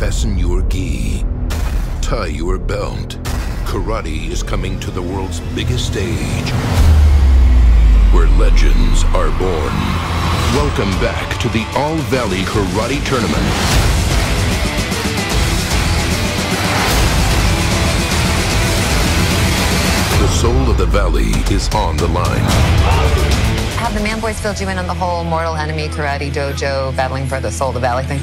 Fasten your gi. Tie your belt. Karate is coming to the world's biggest stage, where legends are born. Welcome back to the All Valley Karate Tournament. The soul of the valley is on the line. Have the man boys filled you in on the whole mortal enemy karate dojo battling for the soul of the valley thing?